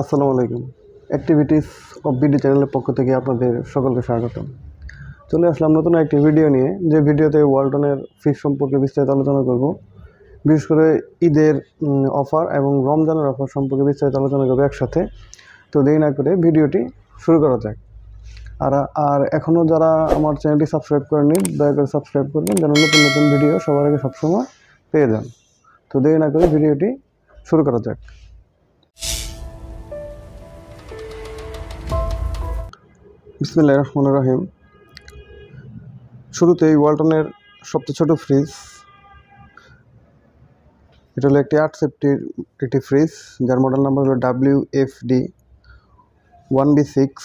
আসসালামু আলাইকুম। Activities of BD চ্যানেলের পক্ষ থেকে আপনাদের সকলকে স্বাগতম। চলে আসলাম নতুন একটি ভিডিও নিয়ে। যে ভিডিওতে ওয়ালটনের ফ্রিজ সম্পর্কে বিস্তারিত আলোচনা করব। বিশেষ করে ঈদের অফার এবং রমজানের অফার সম্পর্কে বিস্তারিত আলোচনা করব একসাথে। তো দেরি না করে ভিডিওটি শুরু করা যাক। আর আর এখনও যারা আমার চ্যানেলটি সাবস্ক্রাইব করেনি দয়া করে সাবস্ক্রাইব করবেন যেন নতুন নতুন ভিডিও সবার আগে সবসময় পেয়ে যান। তো দেরি না করে ভিডিওটি শুরু করা যাক। বিসমিল্লাহ রহমান রহিম। শুরুতেই ওয়ালটনের সবচেয়ে ছোট ফ্রিজ। এটা হলো একটি আট সেফটির একটি ফ্রিজ, যার মডেল নাম্বার হলো W F D, one B six.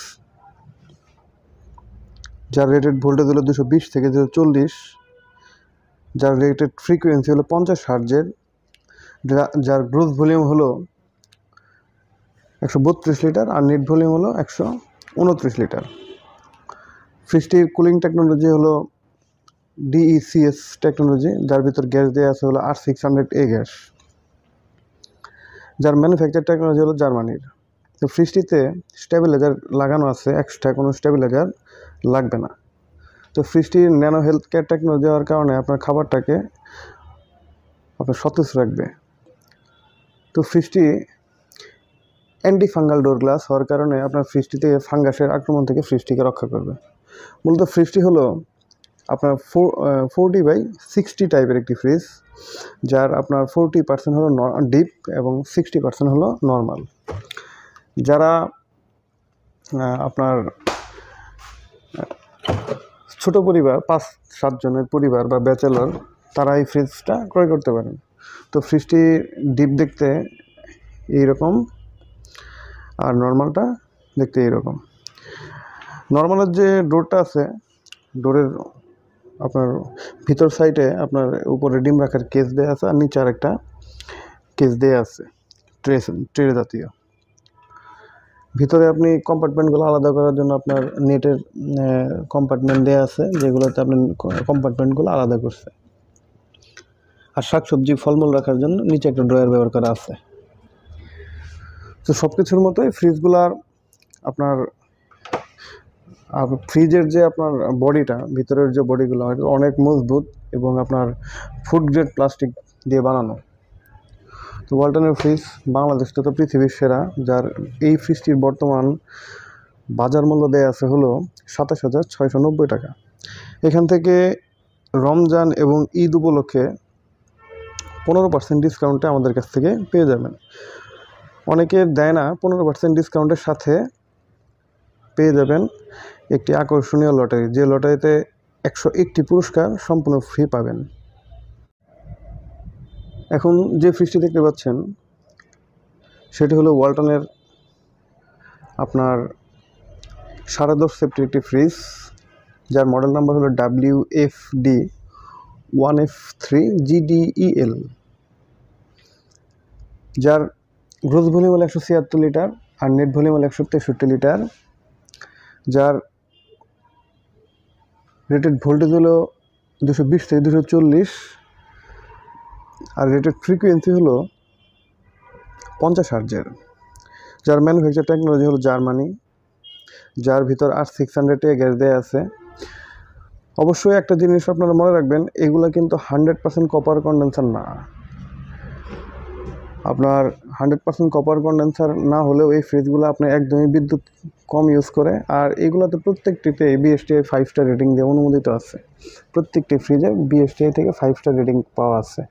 যার রেটেড ভোল্টেজ হলো দুশো বিশ থেকে দুশো চল্লিশ। যার রেটেড ফ্রিকোয়েন্সি হলো পঞ্চাশ হার্জের। যার গ্রোথ ভলিউম হলো একশো বত্রিশ লিটার আর নেট ভলিউম হলো একশো উনত্রিশ লিটার। ফ্রিজটির কুলিং টেকনোলজি হলো ডিইসিএস টেকনোলজি যার ভিতর গ্যাস দেওয়া আছে হলো R six hundred A gas যার ম্যানুফ্যাকচার টেকনোলজি হলো জার্মানির। তো ফ্রিজটিতে স্টেবিলাইজার লাগানো আছে এক্সট্রা কোনো স্টেবিলাইজার লাগবে না। তো ফ্রিজটির ন্যানো হেলথ কেয়ার টেকনোলজি হওয়ার কারণে আপনার খাবারটাকে আপনার সতেজ রাখবে। তো ফ্রিজটি অ্যান্টি ফাঙ্গাল ডোর গ্লাস হওয়ার কারণে আপনার ফ্রিজটি থেকে ফাঙ্গাসের আক্রমণ থেকে ফ্রিজটিকে রক্ষা করবে। মূলত ফ্রিজটি হলো আপনার ফোর ফোরটি বাই সিক্সটি টাইপের একটি ফ্রিজ যার আপনার ফোরটি পার্সেন্ট হলো ডিপ এবং সিক্সটি পার্সেন্ট হলো নর্মাল যারা আপনার ছোট পরিবার, পাঁচ সাতজনের পরিবার বা ব্যাচেলর তারা এই ফ্রিজটা ক্রয় করতে পারেন। তো ফ্রিজটি ডিপ দেখতে এইরকম, আর নর্মালটা দেখতে এইরকম। নর্মালের যে ডোরটা আছে, ডোরের আপনার ভিতর সাইডে আপনার উপরে ডিম রাখার কেস দেওয়া আছে আর নিচে আরেকটা কেস দেওয়া আছে ট্রে ট্রে জাতীয়। ভিতরে আপনি কম্পার্টমেন্টগুলো আলাদা করার জন্য আপনার নেটের কম্পার্টমেন্ট দেওয়া আছে, যেগুলোতে আপনি কম্পার্টমেন্টগুলো আলাদা করছে। আর শাকসবজি ফলমূল রাখার জন্য নিচে একটা ড্রয়ার ব্যবহার করা আছে। তো সব কিছুর মতোই ফ্রিজগুলার আপনার ফ্রিজের যে আপনার বডিটা, ভিতরের যে বডিগুলো হয় অনেক মজবুত এবং আপনার ফুড গ্রেড প্লাস্টিক দিয়ে বানানো। তো ওয়ালটনের ফ্রিজ বাংলাদেশটা তো পৃথিবীর সেরা, যার এই ফ্রিজটির বর্তমান বাজার মূল্য দেয়া আছে হলো সাতাশ হাজার ছয়শো নব্বই টাকা। এখান থেকে রমজান এবং ঈদ উপলক্ষে পনেরো পার্সেন্ট ডিসকাউন্টে আমাদের কাছ থেকে পেয়ে যাবেন। অনেকে দেয় না, পনেরো পার্সেন্ট ডিসকাউন্টের সাথে পেয়ে যাবেন। একটি আকর্ষণীয় লটারি, যে লটারিতে একশো একটি পুরস্কার সম্পূর্ণ ফ্রি পাবেন। এখন যে ফ্রিজটি দেখতে পাচ্ছেন, সেটি হলো ওয়ালটনের আপনার সাড়ে দশ সেফটি একটি ফ্রিজ, যার মডেল নাম্বার হলো W F D, one F three GDEL যার গ্রোথ ভলিউম হলো একশো ছিয়াত্তর লিটার আর নেট ভলিউম হলো একশো তেষট্টি লিটার, যার রেটেড ভোল্টেজ হলো দুশো বিশ থেকে দুশো চল্লিশ আর রেটেড ফ্রিকুয়েন্সি হলো পঞ্চাশ হার্জের যার ম্যানুফ্যাকচার টেকনোলজি হলো জার্মানি, যার ভিতর আর সিক্স হান্ড্রেড গ্যাস দেওয়া আছে। অবশ্যই একটা জিনিস আপনারা মনে রাখবেন, এগুলো কিন্তু হান্ড্রেড পার্সেন্ট কপার কন্ডেন্সার না। আপনার হান্ড্রেড পার্সেন্ট কপার কন্ডেন্সার না হলেও এই ফ্রিজগুলো আপনার একদমই বিদ্যুৎ কম ইউজ করে। আর এগুলোতে প্রত্যেকটিতে বিএসটিআই ফাইভ স্টার রেটিং দিয়ে অনুমোদিত আছে। প্রত্যেকটি ফ্রিজে বিএসটিআই থেকে ফাইভ স্টার রেটিং পাওয়া আছে।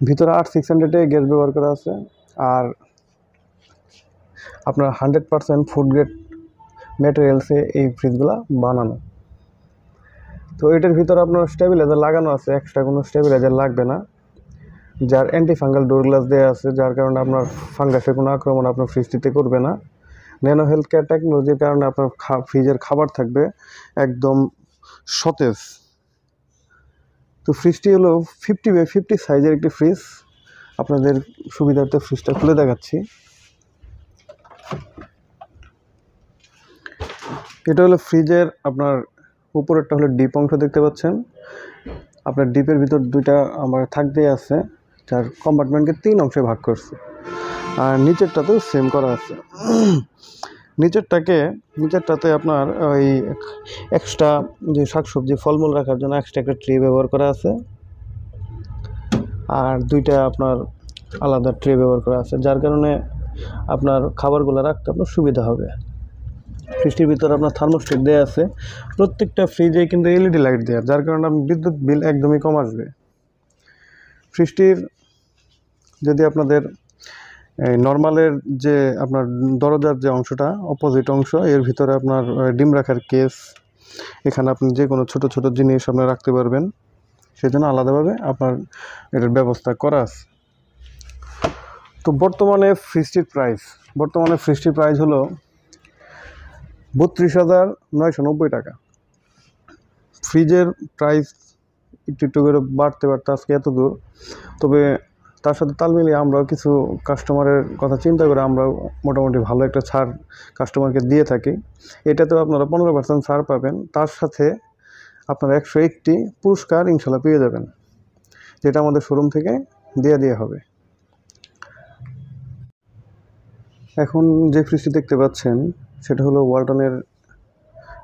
ভিতরে আর সিক্স হান্ড্রেডে গ্যাস ব্যবহার করা আছে। আর আপনার হান্ড্রেড পার্সেন্ট ফুড গ্রেড ম্যাটেরিয়ালসে এই ফ্রিজগুলো বানানো। তো এটার ভিতরে আপনার স্টেবিলাইজার লাগানো আছে। এক্সট্রা কোনো স্টেবিলাইজার লাগবে না। যার অ্যান্টি ফাঙ্গাল ডোর গ্লাস দেওয়া আছে, যার কারণে আপনার ফাঙ্গাসের কোনো আক্রমণ আপনার ফ্রিজটিতে করবে না। ন্যানো হেলথ কেয়ার টেকনোলজির কারণে আপনার ফ্রিজের খাবার থাকবে একদম সতেজ। তো ফ্রিজটি হলো ফিফটি বাই ফিফটি সাইজের একটি ফ্রিজ আপনাদের সুবিধার্থে ফ্রিজটা খুলে দেখাচ্ছি। এটা হলো ফ্রিজের আপনার উপরেরটা হলো ডিপ অংশ দেখতে পাচ্ছেন। আপনার ডিপের ভিতর দুইটা আমার থাকতেই আছে। যার কম্পার্টমেন্টকে তিন অংশে ভাগ করছে। আর নিচেরটাতেও সেম করা আছে। নিচেরটাকে, নিচেরটাতে আপনার ওই এক্সট্রা যে শাকসবজি, ফলমূল রাখার জন্য এক্সট্রা একটা ট্রে ব্যবহার করা আছে। আর দুইটা আপনার আলাদা ট্রে ব্যবহার করা আছে, যার কারণে আপনার খাবারগুলো রাখতে আপনার সুবিধা হবে। ফ্রিজটির ভিতরে আপনার থার্মোস্টেট দেওয়া আছে। প্রত্যেকটা ফ্রিজে কিন্তু এলইডি লাইট দেওয়া যার কারণে আপনার বিদ্যুৎ বিল একদমই কম আসবে। ফ্রিজটির যদি আপনাদের এই নর্মালের যে আপনার দরজার যে অংশটা অপোজিট অংশ, এর ভিতরে আপনার ডিম রাখার কেস এখানে আপনি যে কোনো ছোট ছোট জিনিস আপনি রাখতে পারবেন, সেজন্য আলাদাভাবে আপনার এটার ব্যবস্থা করা আছে। তো বর্তমানে ফ্রিজটির প্রাইস বর্তমানে ফ্রিজটির প্রাইস হলো বত্রিশ হাজার নয়শো নব্বই টাকা। ফ্রিজের প্রাইস একটু একটু করে বাড়তে বাড়তে আজকে এত দূর। তবে তার সাথে তাল মিলিয়ে আমরাও কিছু কাস্টমারের কথা চিন্তা করে আমরা মোটামুটি ভালো একটা ছাড় কাস্টমারকে দিয়ে থাকি। এটাতেও আপনারা পনেরো পার্সেন্ট ছাড় পাবেন। তার সাথে আপনারা একশো একটি পুরস্কার ইনশাল্লাহ পেয়ে যাবেন, যেটা আমাদের শোরুম থেকে দিয়ে দেওয়া হবে। এখন যে ফ্রিজটি দেখতে পাচ্ছেন, সেটা হলো ওয়ালটনের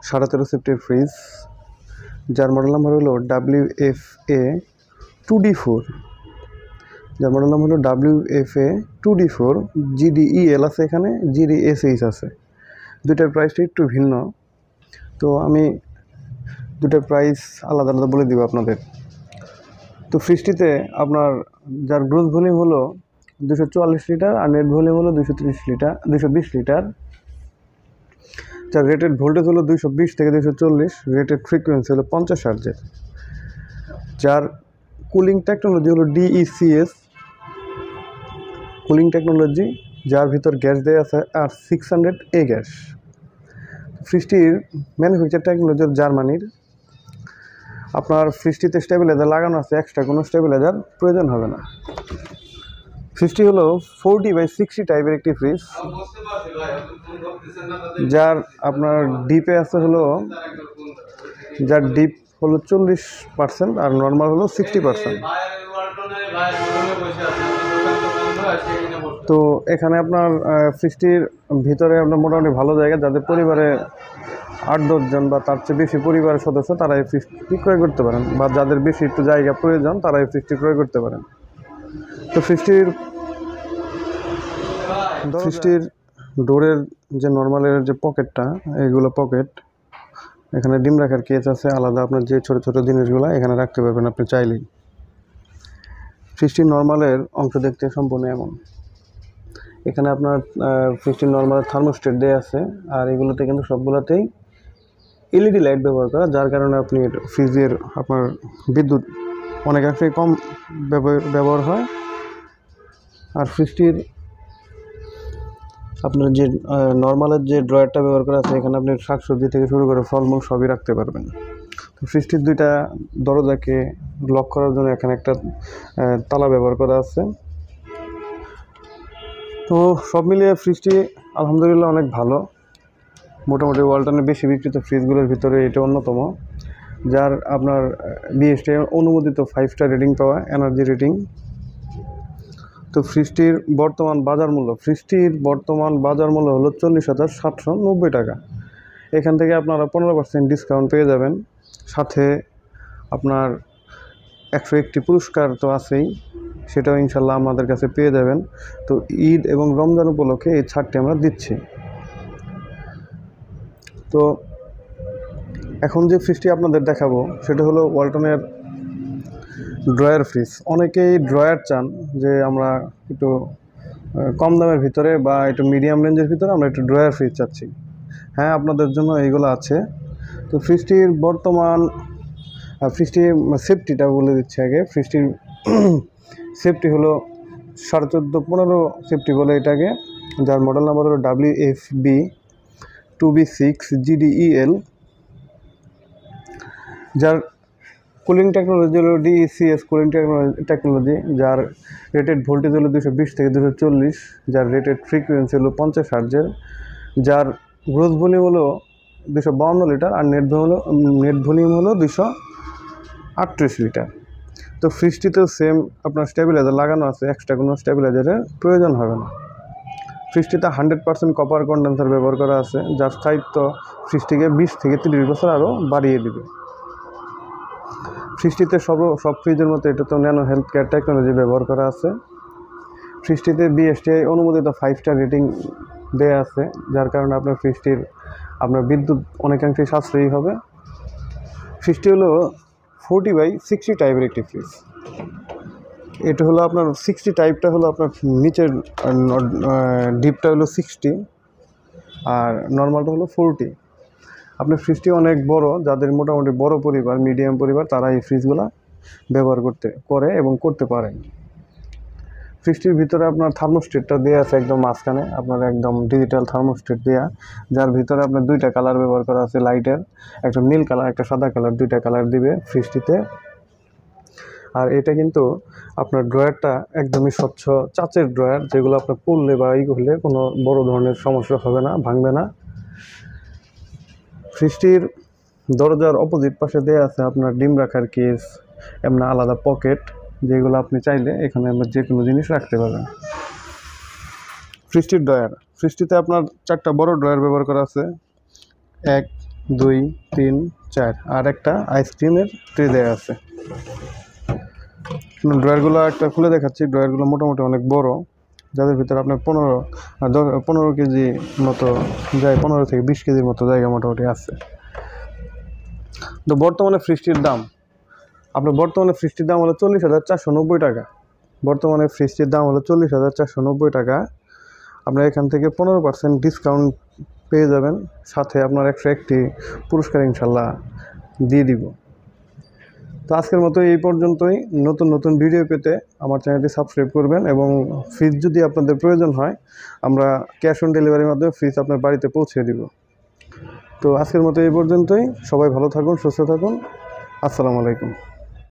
সাড়ে তেরো সেফটির ফ্রিজ যার মডেল নাম্বার হলো W F A two D four যার মডেল নাম হলো W F A two D four GDEL আছে এখানে জিডিএসএইচ আছে। দুইটার প্রাইসটা একটু ভিন্ন। তো আমি দুটার প্রাইস আলাদা আলাদা বলে দিব আপনাদের। তো ফ্রিজটিতে আপনার যার গ্রোথ ভলিউম হলো দুশো চুয়াল্লিশ লিটার আর নেট ভলিউম হলো দুশো তিরিশ লিটার দুশো বিশ লিটার। যার রেটেড ভোল্টেজ হলো দুশো বিশ থেকে দুশো চল্লিশ রেটেড ফ্রিকোয়েন্সি হলো পঞ্চাশ হার্জের যার কুলিং টেকনোলজি হলো ডিইসিএস কুলিং টেকনোলজি যার ভিতর গ্যাস দেওয়া আছে R six hundred A gas ফ্রিজটির manufacture technology জার্মানির। আপনার ফ্রিজটিতে স্টেবিলাইজার লাগানো আছে এক্সট্রা কোনো স্টেবিলাইজার প্রয়োজন হবে না। ফ্রিজটি হলো ফোরটি বাই সিক্সটি টাইপের একটি ফ্রিজ যার আপনার ডিপে আছে হলো, যার ডিপ হলো চল্লিশ পার্সেন্ট আর নর্মাল হলো সিক্সটি পার্সেন্ট তো এখানে আপনার ফ্রিজটির ভিতরে আপনার মোটামুটি ভালো জায়গা, যাদের পরিবারে আট দশজন বা তার চেয়ে বেশি পরিবারের সদস্য, তারা এই ফ্রিজটি ক্রয় করতে পারেন। বা যাদের বেশি একটু জায়গা প্রয়োজন, তারা এই ফ্রিজটি ক্রয় করতে পারেন। তো ফ্রিজটির ফ্রিজটির ডোরের যে নর্মালের যে পকেটটা এইগুলো পকেট এখানে ডিম রাখার কেস আছে আলাদা আপনার যে ছোট ছোট জিনিসগুলো এখানে রাখতে পারবেন আপনি চাইলেই। ফ্রিজটির নর্মালের অংশ দেখতে সম্পূর্ণ এমন। এখানে আপনার ফ্রিজটির নর্মাল থার্মোস্টেট দেওয়া আছে আর এগুলোতে কিন্তু সবগুলোতেই এলইডি লাইট ব্যবহার করা যার কারণে আপনি ফ্রিজের আপনার বিদ্যুৎ অনেকাংশেই কম ব্যবহার ব্যবহার হয়। আর ফ্রিজটির আপনার যে নর্মালের যে ড্রয়ারটা ব্যবহার করা আছে, এখানে আপনি শাকসবজি থেকে শুরু করে ফলমূল সবই রাখতে পারবেন। তো ফ্রিজটির দুইটা দরজাকে লক করার জন্য এখানে একটা তালা ব্যবহার করা আছে। তো সব মিলিয়ে ফ্রিজটি আলহামদুলিল্লাহ অনেক ভালো। মোটামুটি ওয়ালটনের বেশি বিক্রিত ফ্রিজগুলোর ভিতরে এটা অন্যতম। যার আপনার বিএসটি অনুমোদিত ফাইভ স্টার রেটিং পাওয়া এনার্জি রেটিং তো ফ্রিজটির বর্তমান বাজার মূল্য, ফ্রিজটির বর্তমান বাজার মূল্য হলো চল্লিশ হাজার সাতশো নব্বই টাকা। এখান থেকে আপনারা পনেরো পার্সেন্ট ডিসকাউন্ট পেয়ে যাবেন। সাথে আপনার একশো একটি পুরস্কার তো আছেই, সেটাও ইনশাল্লাহ আমাদের কাছে পেয়ে যাবেন। তো ঈদ এবং রমজান উপলক্ষে এই ছাড়টি আমরা দিচ্ছি। তো এখন যে ফ্রিজটি আপনাদের দেখাবো, সেটা হলো ওয়ালটনের ড্রয়ার ফ্রিজ অনেকেই ড্রয়ার চান যে আমরা একটু কম দামের ভিতরে বা একটু মিডিয়াম রেঞ্জের ভিতরে আমরা একটু ড্রয়ার ফ্রিজ চাচ্ছি। হ্যাঁ আপনাদের জন্য এইগুলো আছে। তো ফ্রিজটির বর্তমান ফ্রিজটির সেফটিটা বলে দিচ্ছি আগে। ফ্রিজটির সেফটি হলো সাড়ে চোদ্দ পনেরো সেফটি বলে এটাকে, যার মডেল নাম্বার হলো W F B two B six GDEL যার কুলিং টেকনোলজি হলো ডিইসিএস কুলিং টেকনোলজি যার রেটেড ভোল্টেজ হলো দুশো বিশ থেকে দুশো চল্লিশ, যার রেটেড ফ্রিকোয়েন্সি হলো পঞ্চাশ হার্জের যার গ্রোথ ভলিউম হলো দুশো বাউন্ন লিটার আর নেট হলো নেট ভলিউম হলো দুশো আটত্রিশ লিটার তো ফ্রিজটিতেও সেম আপনার স্টেবিলাইজার লাগানো আছে এক্সট্রা কোনো স্টেবিলাইজারের প্রয়োজন হবে না। ফ্রিজটিতে হান্ড্রেড পার্সেন্ট কপার কন্ডেন্সার ব্যবহার করা আছে, যার স্থায়িত্ব ফ্রিজটিকে বিশ থেকে তিরিশ বছর আরও বাড়িয়ে দিবে। ফ্রিজটিতে সব সব ফ্রিজের মতো এটা তো ন্যানো হেলথ কেয়ার টেকনোলজি ব্যবহার করা আছে। ফ্রিজটিতে বিএসটিআই অনুমোদিত ফাইভ স্টার রেটিং দেয়া আছে, যার কারণে আপনার ফ্রিজটির আপনার বিদ্যুৎ অনেকাংশেই সাশ্রয়ী হবে। ফ্রিজটি হলো ফোরটি বাই সিক্সটি টাইপের একটি ফ্রিজ এটা হলো আপনার সিক্সটি টাইপটা হলো আপনার নিচের ডিপটা হলো সিক্সটি আর নর্মালটা হলো ফোরটি আপনার ফ্রিজটি অনেক বড়, যাদের মোটামুটি বড় পরিবার মিডিয়াম পরিবার, তারা এই ফ্রিজগুলো ব্যবহার করতে, করে এবং করতে পারেন ফ্রিজটির ভিতরে আপনার থার্মোস্টেটটা দেওয়া আছে একদম মাঝখানে, আপনার একদম ডিজিটাল থার্মোস্টেট দেওয়া যার ভিতরে আপনার দুইটা কালার ব্যবহার করা আছে লাইটের একটা নীল কালার একটা সাদা কালার দুইটা কালার দিবে ফ্রিজটিতে আর এটা কিন্তু আপনার ড্রয়ারটা একদমই স্বচ্ছ, চাচের ড্রয়ার যেগুলো আপনার পরলে বা ই করলে কোনো বড় ধরনের সমস্যা হবে না, ভাঙবে না। ফ্রিজটির দরজার অপোজিট পাশে দেওয়া আছে আপনার ডিম রাখার কেস, এমনি আলাদা পকেট, যেগুলো আপনি চাইলে এখানে আমরা যে কোনো জিনিস রাখতে পারবেন। ফ্রিজটির ড্রয়ার ফ্রিজটিতে আপনার চারটা বড় ড্রয়ার ব্যবহার করা আছে। এক, দুই, তিন, চার, আর একটা আইসক্রিমের ট্রে দেওয়া আছে। ড্রয়ারগুলো একটা খুলে দেখাচ্ছি, ড্রয়ারগুলো মোটামুটি অনেক বড়। যাদের ভিতরে আপনার পনেরো পনেরো কেজি মতো যায়, পনেরো থেকে বিশ কেজির মতো জায়গা মোটামুটি আছে। তো বর্তমানে ফ্রিজটির দাম, আপনার বর্তমানে ফ্রিজটির দাম হলো চল্লিশ হাজার চারশো নব্বই টাকা। বর্তমানে ফ্রিজটির দাম হলো চল্লিশ হাজার চারশো নব্বই টাকা। আপনার এখান থেকে পনেরো পার্সেন্ট ডিসকাউন্ট পেয়ে যাবেন। সাথে আপনার একশো একটি পুরস্কার ইনশাল্লাহ দিয়ে দিব। তো আজকের মতো এই পর্যন্তই। নতুন নতুন ভিডিও পেতে আমার চ্যানেলটি সাবস্ক্রাইব করবেন এবং ফ্রিজ যদি আপনাদের প্রয়োজন হয়, আমরা ক্যাশ অন ডেলিভারির মাধ্যমে ফ্রিজ আপনার বাড়িতে পৌঁছে দিব। তো আজকের মতো এই পর্যন্তই। সবাই ভালো থাকুন, সুস্থ থাকুন। আসসালামু আলাইকুম।